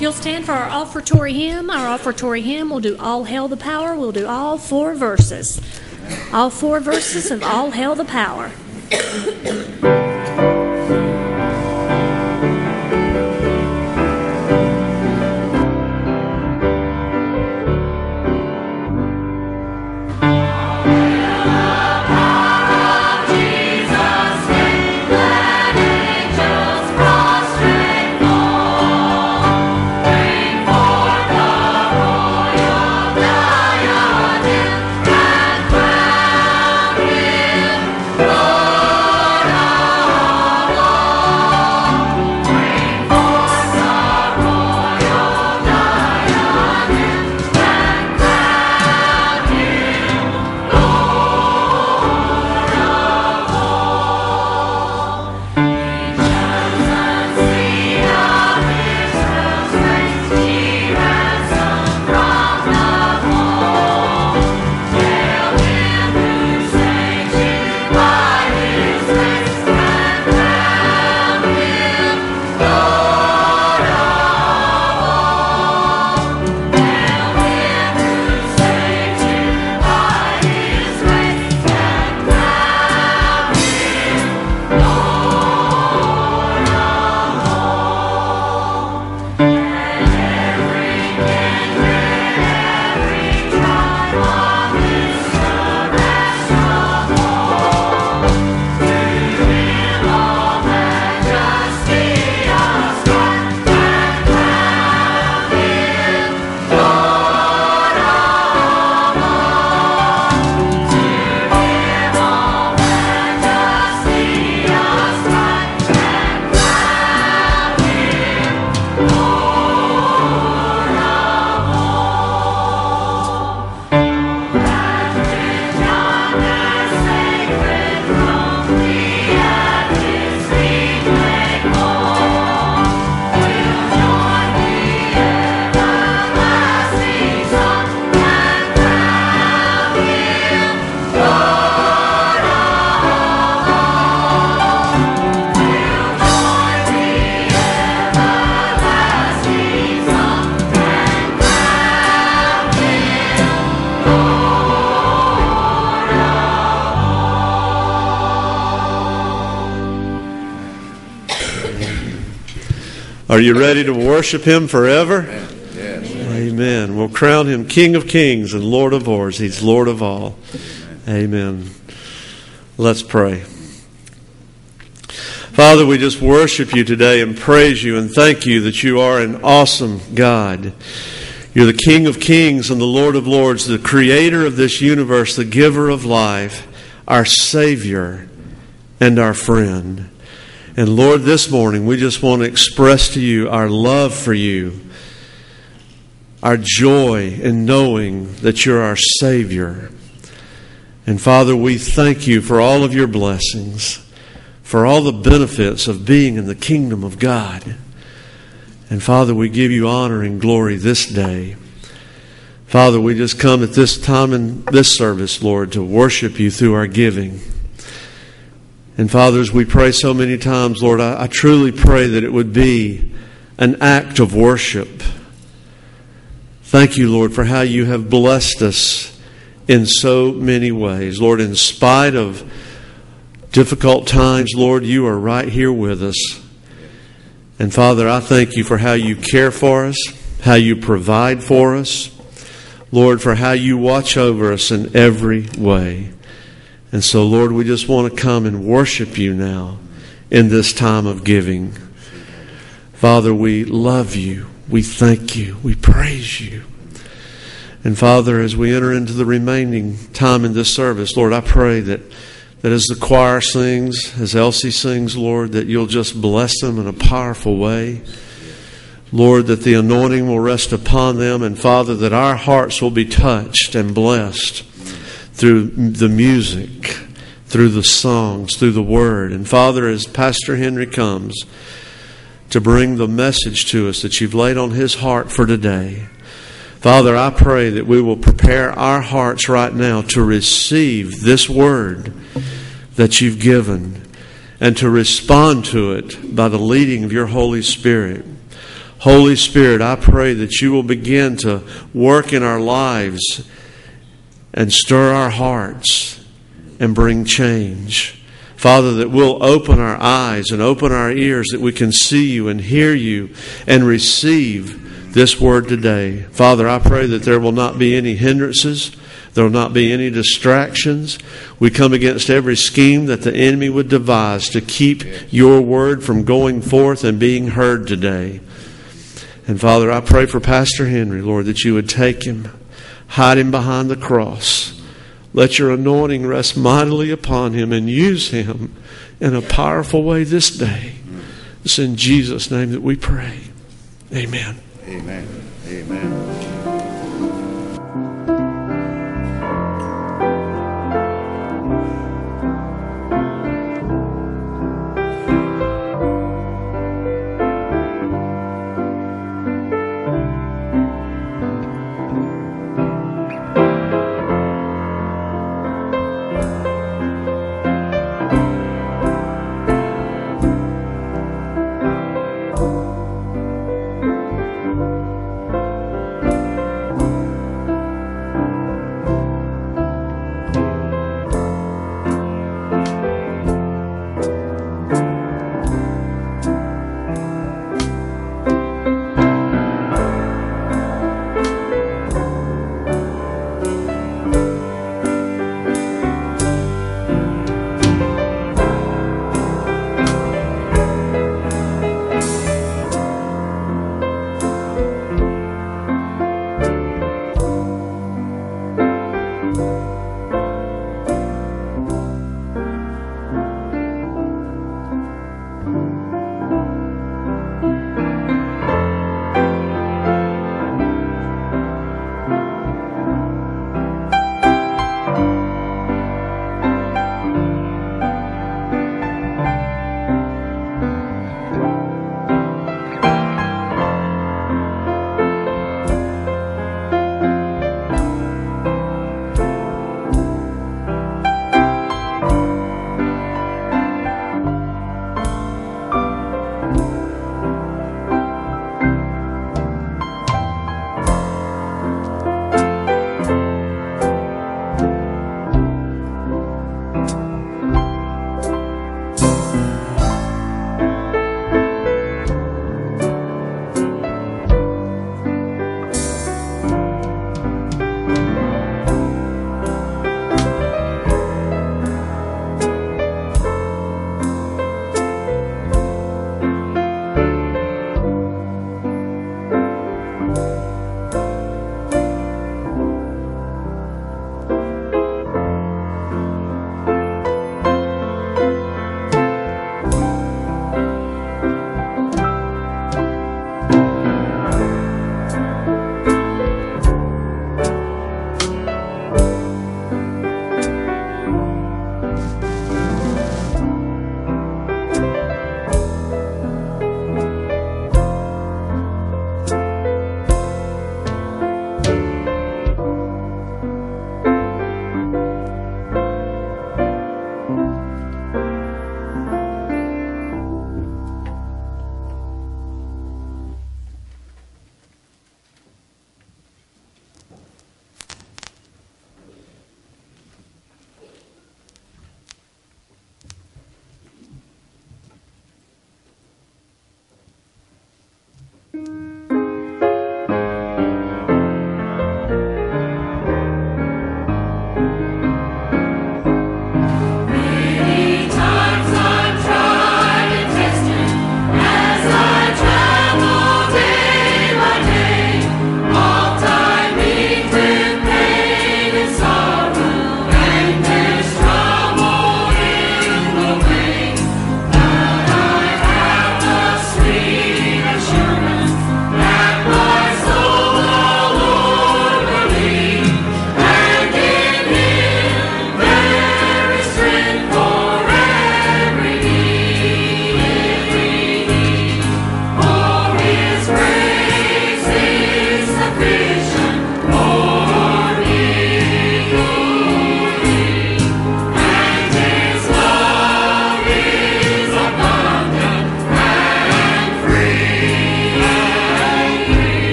You'll stand for our offertory hymn. Our offertory hymn will do All Hail the Power. We'll do all four verses. All four verses of All Hail the Power. Are you ready to worship Him forever? Amen. We'll crown Him King of Kings and Lord of Lords. He's Lord of all. Amen. Let's pray. Father, we just worship you today and praise you and thank you that you are an awesome God. You're the King of Kings and the Lord of Lords, the creator of this universe, the giver of life, our Savior and our friend. And Lord, this morning we just want to express to you our love for you, our joy in knowing that you're our Savior. And Father, we thank you for all of your blessings, for all the benefits of being in the kingdom of God. And Father, we give you honor and glory this day. Father, we just come at this time in this service, Lord, to worship you through our giving. And fathers, we pray so many times, Lord, I, I, truly pray that it would be an act of worship. Thank you, Lord, for how you have blessed us in so many ways. Lord, in spite of difficult times, Lord, you are right here with us. And Father, I thank you for how you care for us, how you provide for us. Lord, for how you watch over us in every way. And so, Lord, we just want to come and worship you now in this time of giving. Father, we love you. We thank you. We praise you. And Father, as we enter into the remaining time in this service, Lord, I pray that, that as the choir sings, as Elsie sings, Lord, that you'll just bless them in a powerful way. Lord, that the anointing will rest upon them, and Father, that our hearts will be touched and blessed through the music, through the songs, through the word. And Father, as Pastor Henry comes to bring the message to us that you've laid on his heart for today, Father, I pray that we will prepare our hearts right now to receive this word that you've given and to respond to it by the leading of your Holy Spirit. Holy Spirit, I pray that you will begin to work in our lives and stir our hearts and bring change. Father, that we'll open our eyes and open our ears that we can see you and hear you and receive this word today. Father, I pray that there will not be any hindrances. There will not be any distractions. We come against every scheme that the enemy would devise to keep your word from going forth and being heard today. And Father, I pray for Pastor Henry, Lord, that you would take him, hide him behind the cross. Let your anointing rest mightily upon him and use him in a powerful way this day. It's in Jesus' name that we pray. Amen. Amen. Amen.